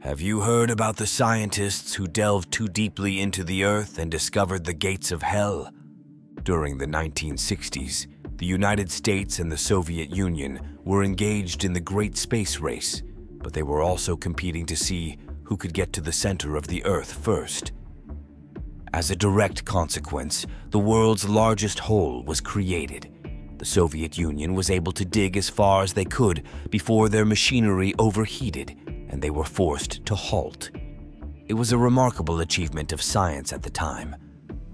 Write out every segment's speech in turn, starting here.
Have you heard about the scientists who delved too deeply into the Earth and discovered the gates of hell? During the 1960s, the United States and the Soviet Union were engaged in the Great Space Race, but they were also competing to see who could get to the center of the Earth first. As a direct consequence, the world's largest hole was created. The Soviet Union was able to dig as far as they could before their machinery overheated and they were forced to halt. It was a remarkable achievement of science at the time.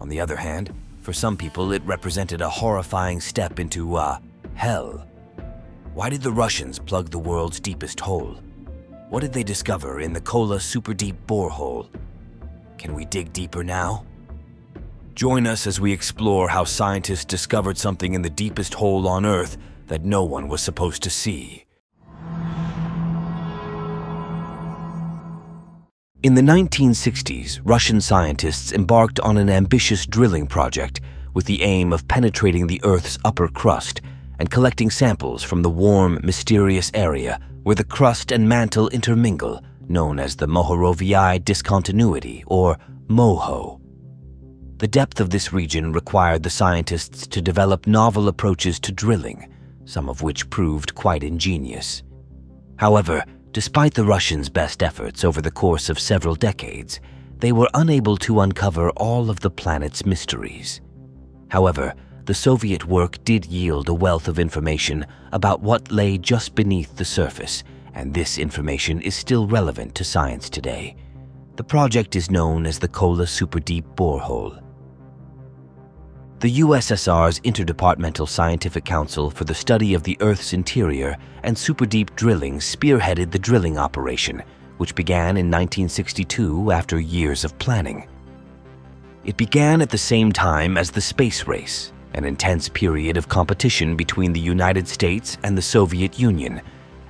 On the other hand, for some people, it represented a horrifying step into, uh, hell. Why did the Russians plug the world's deepest hole? What did they discover in the Kola super deep borehole? Can we dig deeper now? Join us as we explore how scientists discovered something in the deepest hole on Earth that no one was supposed to see. In the 1960s, Russian scientists embarked on an ambitious drilling project with the aim of penetrating the Earth's upper crust and collecting samples from the warm, mysterious area where the crust and mantle intermingle, known as the Mohorovičić discontinuity, or MOHO. The depth of this region required the scientists to develop novel approaches to drilling, some of which proved quite ingenious. However, Despite the Russians' best efforts over the course of several decades, they were unable to uncover all of the planet's mysteries. However, the Soviet work did yield a wealth of information about what lay just beneath the surface, and this information is still relevant to science today. The project is known as the Kola Superdeep Borehole. The USSR's Interdepartmental Scientific Council for the Study of the Earth's Interior and Superdeep Drilling spearheaded the drilling operation, which began in 1962 after years of planning. It began at the same time as the space race, an intense period of competition between the United States and the Soviet Union,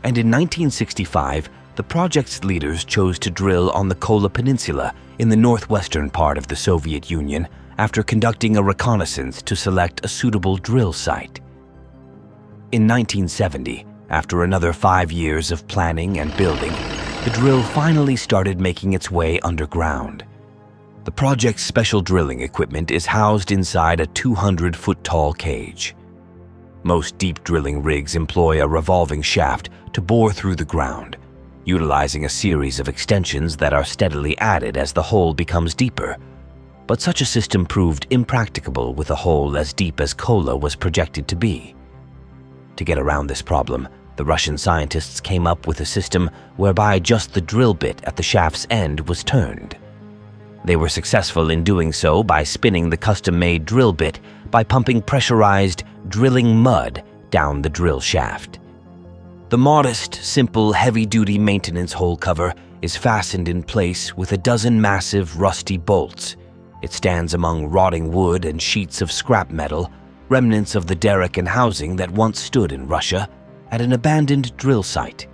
and in 1965, the project's leaders chose to drill on the Kola Peninsula in the northwestern part of the Soviet Union after conducting a reconnaissance to select a suitable drill site. In 1970, after another five years of planning and building, the drill finally started making its way underground. The project's special drilling equipment is housed inside a 200-foot tall cage. Most deep drilling rigs employ a revolving shaft to bore through the ground, utilizing a series of extensions that are steadily added as the hole becomes deeper but such a system proved impracticable with a hole as deep as Kola was projected to be. To get around this problem, the Russian scientists came up with a system whereby just the drill bit at the shaft's end was turned. They were successful in doing so by spinning the custom-made drill bit by pumping pressurized, drilling mud down the drill shaft. The modest, simple, heavy-duty maintenance hole cover is fastened in place with a dozen massive, rusty bolts it stands among rotting wood and sheets of scrap metal, remnants of the derrick and housing that once stood in Russia, at an abandoned drill site.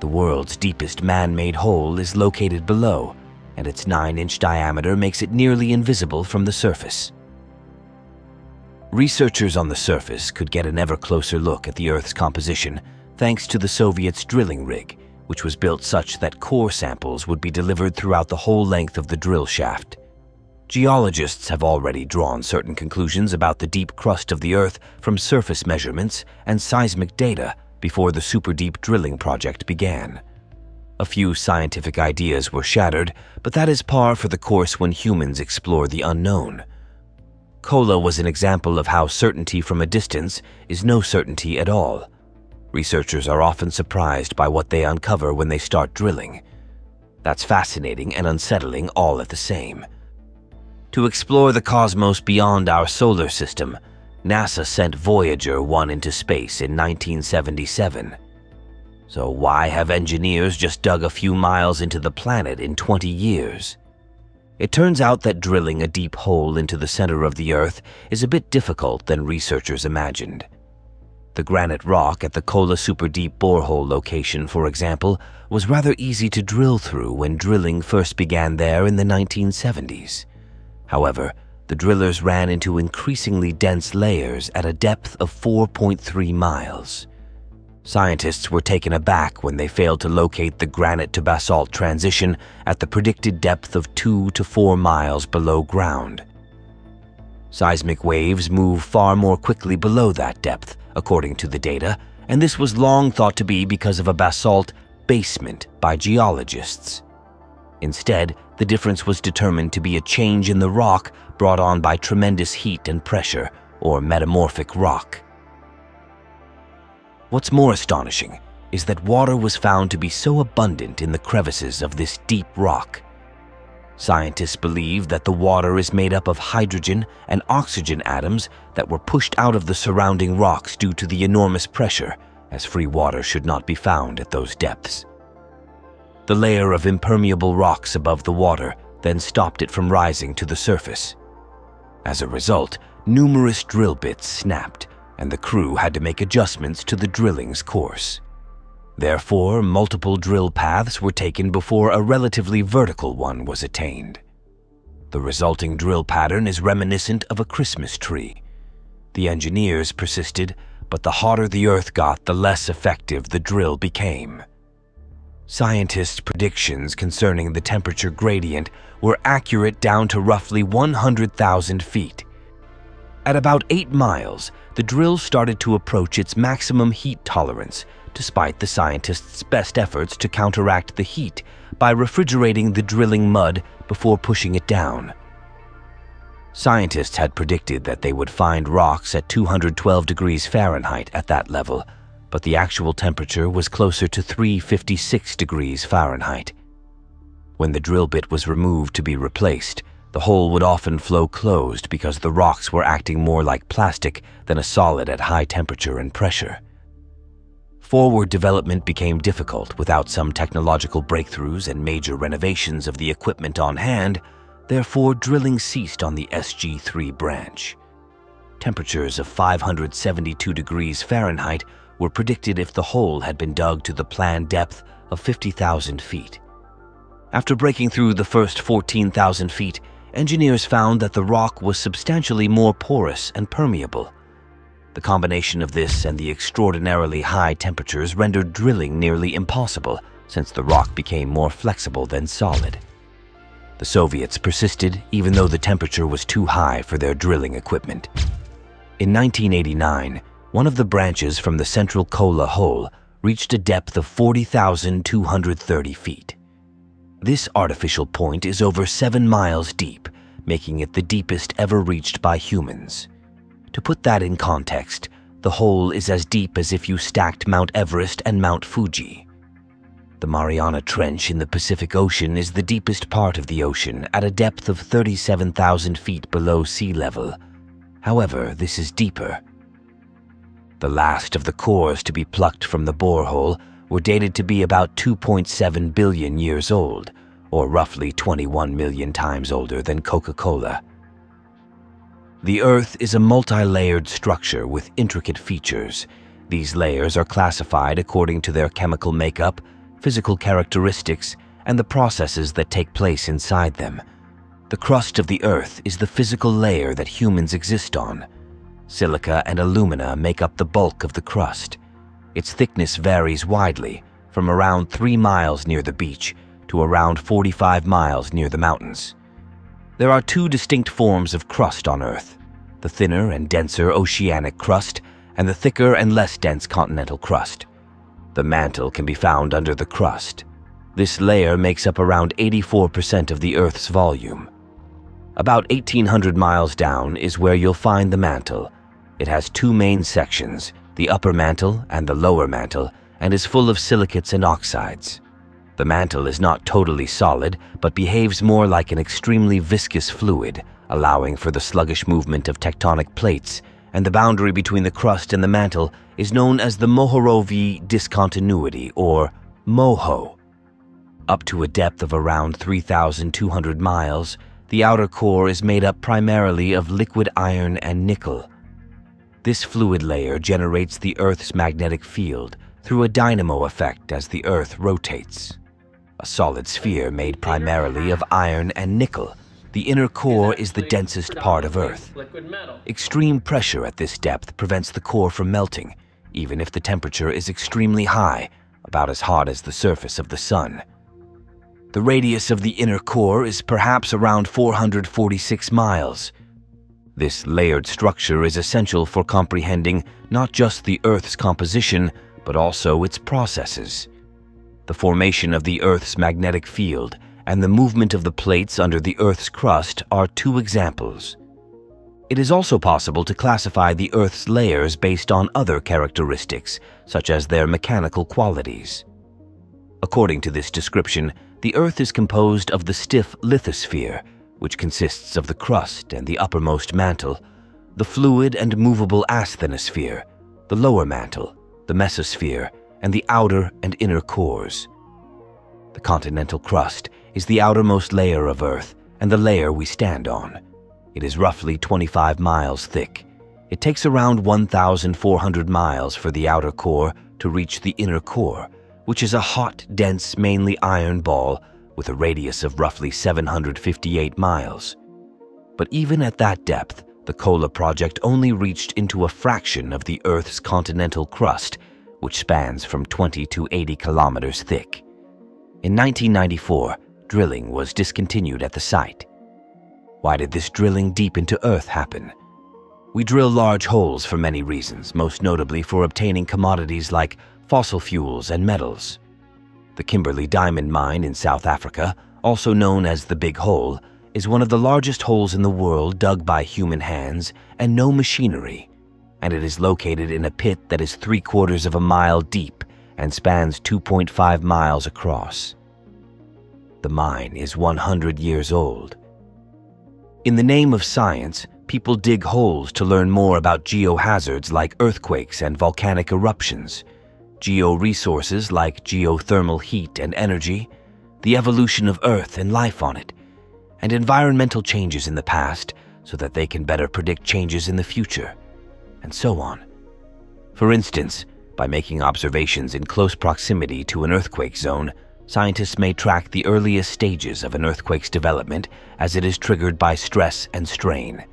The world's deepest man-made hole is located below, and its 9-inch diameter makes it nearly invisible from the surface. Researchers on the surface could get an ever closer look at the Earth's composition thanks to the Soviets' drilling rig, which was built such that core samples would be delivered throughout the whole length of the drill shaft. Geologists have already drawn certain conclusions about the deep crust of the Earth from surface measurements and seismic data before the super deep drilling project began. A few scientific ideas were shattered, but that is par for the course when humans explore the unknown. Kola was an example of how certainty from a distance is no certainty at all. Researchers are often surprised by what they uncover when they start drilling. That's fascinating and unsettling all at the same. To explore the cosmos beyond our solar system, NASA sent Voyager 1 into space in 1977. So why have engineers just dug a few miles into the planet in 20 years? It turns out that drilling a deep hole into the center of the Earth is a bit difficult than researchers imagined. The granite rock at the Kola Super Deep borehole location, for example, was rather easy to drill through when drilling first began there in the 1970s. However, the drillers ran into increasingly dense layers at a depth of 4.3 miles. Scientists were taken aback when they failed to locate the granite to basalt transition at the predicted depth of 2 to 4 miles below ground. Seismic waves move far more quickly below that depth, according to the data, and this was long thought to be because of a basalt basement by geologists. Instead, the difference was determined to be a change in the rock brought on by tremendous heat and pressure, or metamorphic rock. What's more astonishing is that water was found to be so abundant in the crevices of this deep rock. Scientists believe that the water is made up of hydrogen and oxygen atoms that were pushed out of the surrounding rocks due to the enormous pressure, as free water should not be found at those depths. The layer of impermeable rocks above the water then stopped it from rising to the surface. As a result, numerous drill bits snapped and the crew had to make adjustments to the drilling's course. Therefore, multiple drill paths were taken before a relatively vertical one was attained. The resulting drill pattern is reminiscent of a Christmas tree. The engineers persisted, but the hotter the earth got, the less effective the drill became. Scientists' predictions concerning the temperature gradient were accurate down to roughly 100,000 feet. At about 8 miles, the drill started to approach its maximum heat tolerance, despite the scientists' best efforts to counteract the heat by refrigerating the drilling mud before pushing it down. Scientists had predicted that they would find rocks at 212 degrees Fahrenheit at that level, but the actual temperature was closer to 356 degrees Fahrenheit. When the drill bit was removed to be replaced, the hole would often flow closed because the rocks were acting more like plastic than a solid at high temperature and pressure. Forward development became difficult without some technological breakthroughs and major renovations of the equipment on hand, therefore drilling ceased on the SG-3 branch. Temperatures of 572 degrees Fahrenheit were predicted if the hole had been dug to the planned depth of 50,000 feet. After breaking through the first 14,000 feet, engineers found that the rock was substantially more porous and permeable. The combination of this and the extraordinarily high temperatures rendered drilling nearly impossible since the rock became more flexible than solid. The Soviets persisted even though the temperature was too high for their drilling equipment. In 1989, one of the branches from the central Kola hole reached a depth of 40,230 feet. This artificial point is over seven miles deep, making it the deepest ever reached by humans. To put that in context, the hole is as deep as if you stacked Mount Everest and Mount Fuji. The Mariana Trench in the Pacific Ocean is the deepest part of the ocean at a depth of 37,000 feet below sea level. However, this is deeper. The last of the cores to be plucked from the borehole were dated to be about 2.7 billion years old, or roughly 21 million times older than Coca-Cola. The Earth is a multi-layered structure with intricate features. These layers are classified according to their chemical makeup, physical characteristics, and the processes that take place inside them. The crust of the Earth is the physical layer that humans exist on. Silica and alumina make up the bulk of the crust. Its thickness varies widely, from around 3 miles near the beach to around 45 miles near the mountains. There are two distinct forms of crust on Earth, the thinner and denser oceanic crust and the thicker and less dense continental crust. The mantle can be found under the crust. This layer makes up around 84% of the Earth's volume. About 1,800 miles down is where you'll find the mantle. It has two main sections, the upper mantle and the lower mantle, and is full of silicates and oxides. The mantle is not totally solid, but behaves more like an extremely viscous fluid, allowing for the sluggish movement of tectonic plates, and the boundary between the crust and the mantle is known as the Mohorovičić discontinuity, or MOHO. Up to a depth of around 3,200 miles, the outer core is made up primarily of liquid iron and nickel, this fluid layer generates the Earth's magnetic field through a dynamo effect as the Earth rotates. A solid sphere made primarily of iron and nickel, the inner core is the densest part of Earth. Extreme pressure at this depth prevents the core from melting, even if the temperature is extremely high, about as hot as the surface of the sun. The radius of the inner core is perhaps around 446 miles. This layered structure is essential for comprehending not just the Earth's composition, but also its processes. The formation of the Earth's magnetic field and the movement of the plates under the Earth's crust are two examples. It is also possible to classify the Earth's layers based on other characteristics, such as their mechanical qualities. According to this description, the Earth is composed of the stiff lithosphere, which consists of the crust and the uppermost mantle, the fluid and movable asthenosphere, the lower mantle, the mesosphere, and the outer and inner cores. The continental crust is the outermost layer of Earth and the layer we stand on. It is roughly 25 miles thick. It takes around 1,400 miles for the outer core to reach the inner core, which is a hot, dense, mainly iron ball with a radius of roughly 758 miles. But even at that depth, the Kola project only reached into a fraction of the Earth's continental crust, which spans from 20 to 80 kilometers thick. In 1994, drilling was discontinued at the site. Why did this drilling deep into Earth happen? We drill large holes for many reasons, most notably for obtaining commodities like fossil fuels and metals. The Kimberley Diamond Mine in South Africa, also known as the Big Hole, is one of the largest holes in the world dug by human hands and no machinery, and it is located in a pit that is three quarters of a mile deep and spans 2.5 miles across. The mine is 100 years old. In the name of science, people dig holes to learn more about geohazards like earthquakes and volcanic eruptions, georesources like geothermal heat and energy, the evolution of Earth and life on it, and environmental changes in the past so that they can better predict changes in the future, and so on. For instance, by making observations in close proximity to an earthquake zone, scientists may track the earliest stages of an earthquake's development as it is triggered by stress and strain.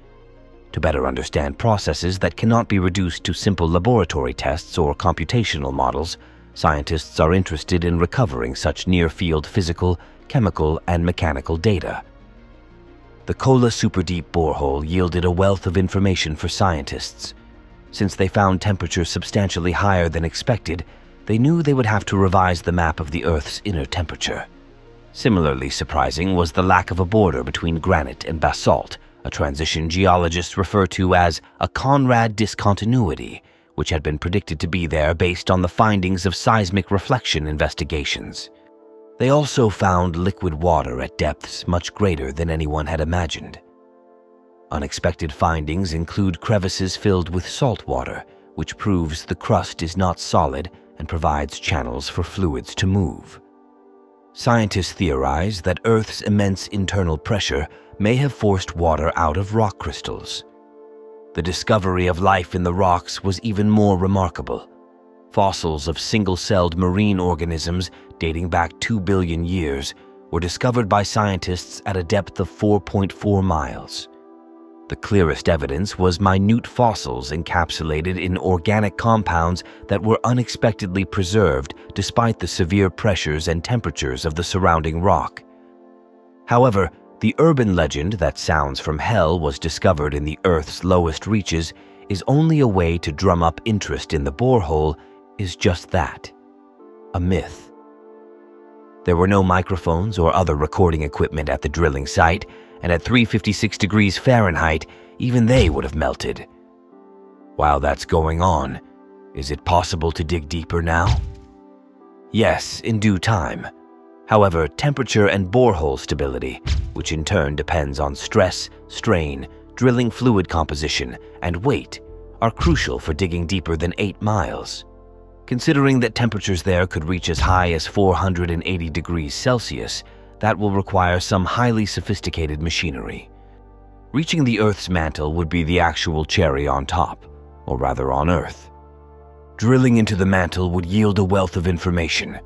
To better understand processes that cannot be reduced to simple laboratory tests or computational models, scientists are interested in recovering such near-field physical, chemical, and mechanical data. The Kola Superdeep borehole yielded a wealth of information for scientists. Since they found temperatures substantially higher than expected, they knew they would have to revise the map of the Earth's inner temperature. Similarly surprising was the lack of a border between granite and basalt, a transition geologists refer to as a Conrad discontinuity, which had been predicted to be there based on the findings of seismic reflection investigations. They also found liquid water at depths much greater than anyone had imagined. Unexpected findings include crevices filled with salt water, which proves the crust is not solid and provides channels for fluids to move. Scientists theorize that Earth's immense internal pressure may have forced water out of rock crystals. The discovery of life in the rocks was even more remarkable. Fossils of single-celled marine organisms dating back 2 billion years were discovered by scientists at a depth of 4.4 miles. The clearest evidence was minute fossils encapsulated in organic compounds that were unexpectedly preserved despite the severe pressures and temperatures of the surrounding rock. However, the urban legend that sounds from hell was discovered in the Earth's lowest reaches is only a way to drum up interest in the borehole is just that, a myth. There were no microphones or other recording equipment at the drilling site, and at 356 degrees Fahrenheit, even they would have melted. While that's going on, is it possible to dig deeper now? Yes, in due time. However, temperature and borehole stability, which in turn depends on stress, strain, drilling fluid composition, and weight, are crucial for digging deeper than 8 miles. Considering that temperatures there could reach as high as 480 degrees Celsius, that will require some highly sophisticated machinery. Reaching the Earth's mantle would be the actual cherry on top, or rather on Earth. Drilling into the mantle would yield a wealth of information.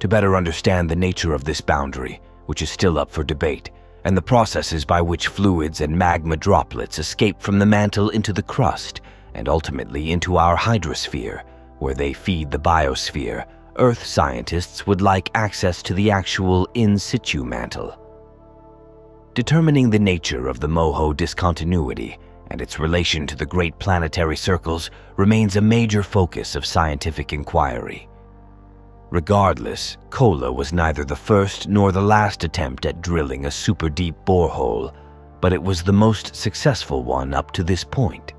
To better understand the nature of this boundary, which is still up for debate, and the processes by which fluids and magma droplets escape from the mantle into the crust and ultimately into our hydrosphere, where they feed the biosphere, Earth scientists would like access to the actual in situ mantle. Determining the nature of the Moho discontinuity and its relation to the great planetary circles remains a major focus of scientific inquiry. Regardless, Kola was neither the first nor the last attempt at drilling a super deep borehole, but it was the most successful one up to this point.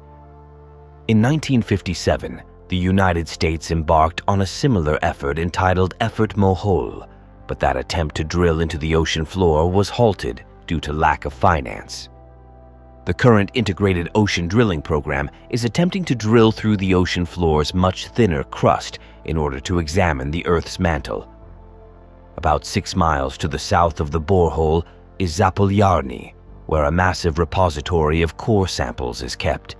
In 1957, the United States embarked on a similar effort entitled Effort Mohole, but that attempt to drill into the ocean floor was halted due to lack of finance. The current integrated ocean drilling program is attempting to drill through the ocean floor's much thinner crust in order to examine the Earth's mantle. About six miles to the south of the borehole is Zapolyarny, where a massive repository of core samples is kept.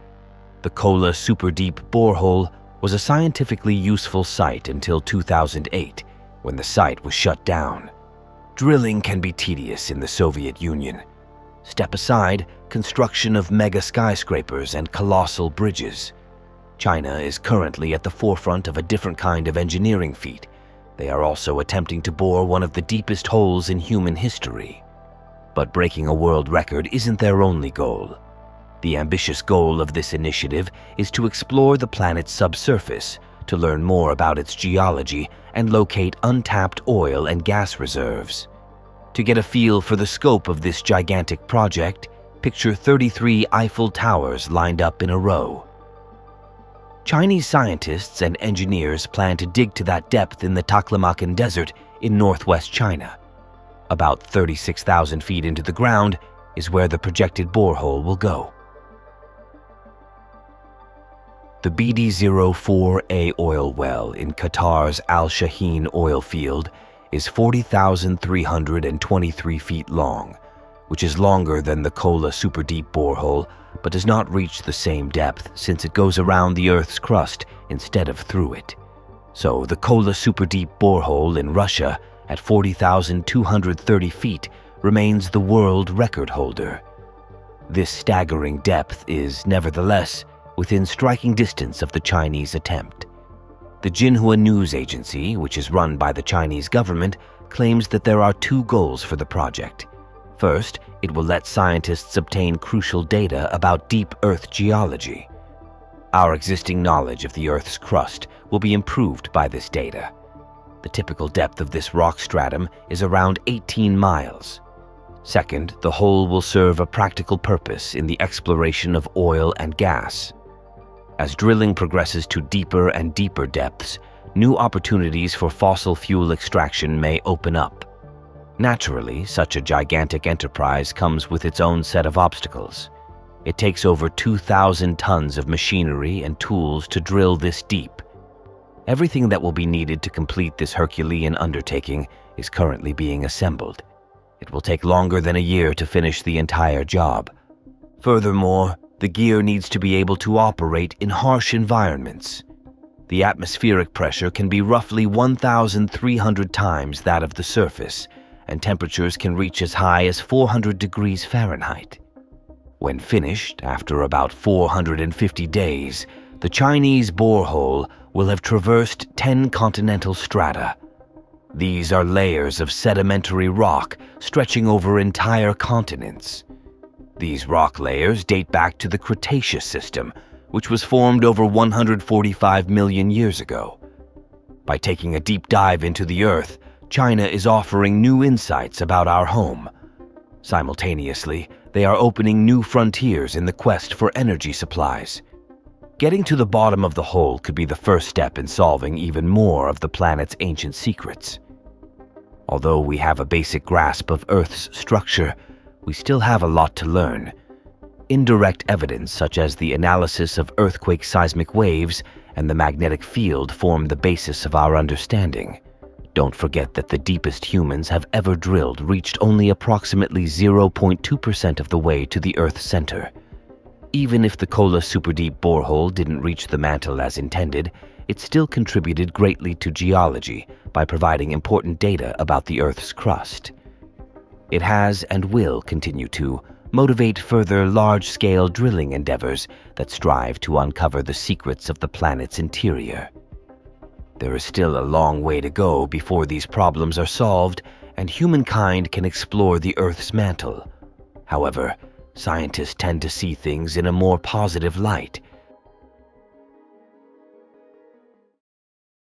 The Kola Superdeep Borehole was a scientifically useful site until 2008, when the site was shut down. Drilling can be tedious in the Soviet Union. Step aside construction of mega skyscrapers and colossal bridges. China is currently at the forefront of a different kind of engineering feat. They are also attempting to bore one of the deepest holes in human history. But breaking a world record isn't their only goal. The ambitious goal of this initiative is to explore the planet's subsurface, to learn more about its geology, and locate untapped oil and gas reserves. To get a feel for the scope of this gigantic project, picture 33 Eiffel Towers lined up in a row. Chinese scientists and engineers plan to dig to that depth in the Taklamakan Desert in northwest China. About 36,000 feet into the ground is where the projected borehole will go. The BD-04A oil well in Qatar's Al Shaheen oil field is 40,323 feet long, which is longer than the Kola super deep borehole, but does not reach the same depth since it goes around the Earth's crust instead of through it. So the Kola super deep borehole in Russia at 40,230 feet remains the world record holder. This staggering depth is, nevertheless, within striking distance of the Chinese attempt. The Xinhua News Agency, which is run by the Chinese government, claims that there are two goals for the project. First, it will let scientists obtain crucial data about deep Earth geology. Our existing knowledge of the Earth's crust will be improved by this data. The typical depth of this rock stratum is around 18 miles. Second, the hole will serve a practical purpose in the exploration of oil and gas. As drilling progresses to deeper and deeper depths, new opportunities for fossil fuel extraction may open up. Naturally, such a gigantic enterprise comes with its own set of obstacles. It takes over 2,000 tons of machinery and tools to drill this deep. Everything that will be needed to complete this Herculean undertaking is currently being assembled. It will take longer than a year to finish the entire job. Furthermore, the gear needs to be able to operate in harsh environments. The atmospheric pressure can be roughly 1,300 times that of the surface, and temperatures can reach as high as 400 degrees Fahrenheit. When finished, after about 450 days, the Chinese borehole will have traversed 10 continental strata. These are layers of sedimentary rock stretching over entire continents. These rock layers date back to the Cretaceous system, which was formed over 145 million years ago. By taking a deep dive into the Earth, China is offering new insights about our home. Simultaneously, they are opening new frontiers in the quest for energy supplies. Getting to the bottom of the hole could be the first step in solving even more of the planet's ancient secrets. Although we have a basic grasp of Earth's structure, we still have a lot to learn. Indirect evidence, such as the analysis of earthquake seismic waves and the magnetic field, form the basis of our understanding. Don't forget that the deepest humans have ever drilled reached only approximately 0.2% of the way to the Earth's center. Even if the Kola Superdeep borehole didn't reach the mantle as intended, it still contributed greatly to geology by providing important data about the Earth's crust. It has and will continue to motivate further large-scale drilling endeavors that strive to uncover the secrets of the planet's interior. There is still a long way to go before these problems are solved and humankind can explore the Earth's mantle. However, scientists tend to see things in a more positive light